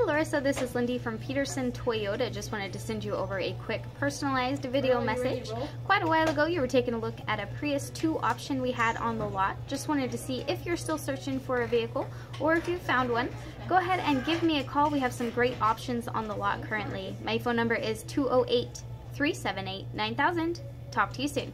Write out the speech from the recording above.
Hi Larissa, this is Lindi from Peterson Toyota. Just wanted to send you over a quick personalized video message. Quite a while ago you were taking a look at a Prius 2 option we had on the lot. Just wanted to see if you're still searching for a vehicle or if you found one. Go ahead and give me a call. We have some great options on the lot currently. My phone number is 208 378 9000. Talk to you soon.